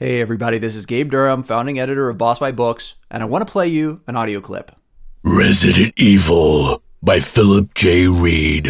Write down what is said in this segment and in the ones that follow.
Hey, everybody, this is Gabe Durham, founding editor of Boss Fight Books, and I want to play you an audio clip. Resident Evil by Philip J. Reed.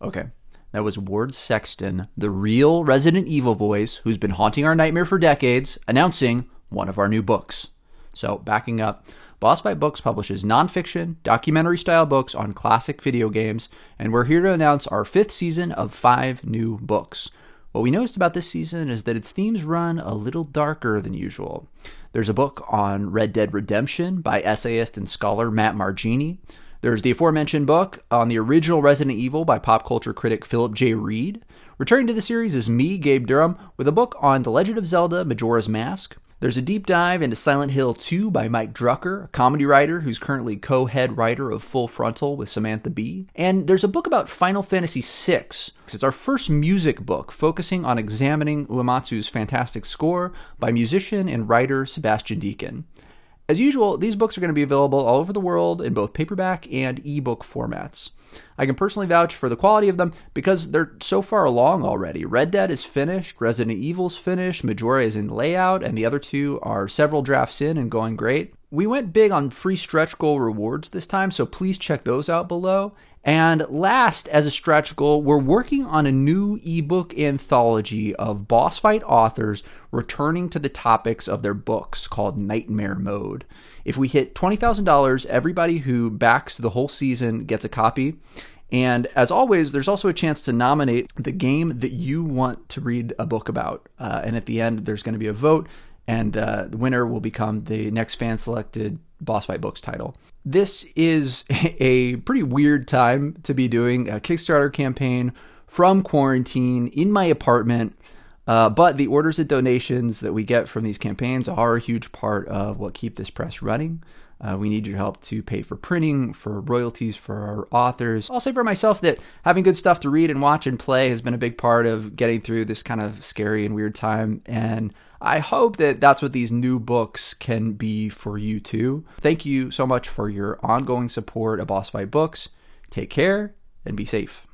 Okay, that was Ward Sexton, the real Resident Evil voice who's been haunting our nightmare for decades, announcing one of our new books. So, backing up, Boss Fight Books publishes nonfiction, documentary style books on classic video games, and we're here to announce our fifth season of five new books. What we noticed about this season is that its themes run a little darker than usual. There's a book on Red Dead Redemption by essayist and scholar Matt Margini. There's the aforementioned book on the original Resident Evil by pop culture critic Philip J. Reed. Returning to the series is me, Gabe Durham, with a book on The Legend of Zelda Majora's Mask. There's a deep dive into Silent Hill 2 by Mike Drucker, a comedy writer who's currently co head writer of Full Frontal with Samantha Bee. And there's a book about Final Fantasy VI. It's our first music book focusing on examining Uematsu's fantastic score by musician and writer Sebastian Deken. As usual, these books are going to be available all over the world in both paperback and ebook formats. I can personally vouch for the quality of them because they're so far along already. Red Dead is finished, Resident Evil's finished, Majora is in layout, and the other two are several drafts in and going great. We went big on free stretch goal rewards this time, so please check those out below. And last, as a stretch goal, we're working on a new ebook anthology of boss fight authors returning to the topics of their books called Nightmare Mode. If we hit $20,000, everybody who backs the whole season gets a copy. And as always, there's also a chance to nominate the game that you want to read a book about. Uh, and at the end, there's going to be a vote, and uh, the winner will become the next fan selected Boss Fight Books title. This is a pretty weird time to be doing a Kickstarter campaign from quarantine in my apartment. Uh, but the orders and donations that we get from these campaigns are a huge part of what keep this press running. Uh, we need your help to pay for printing, for royalties for our authors. I'll say for myself that having good stuff to read and watch and play has been a big part of getting through this kind of scary and weird time. And I hope that that's what these new books can be for you too. Thank you so much for your ongoing support of Boss Fight Books. Take care and be safe.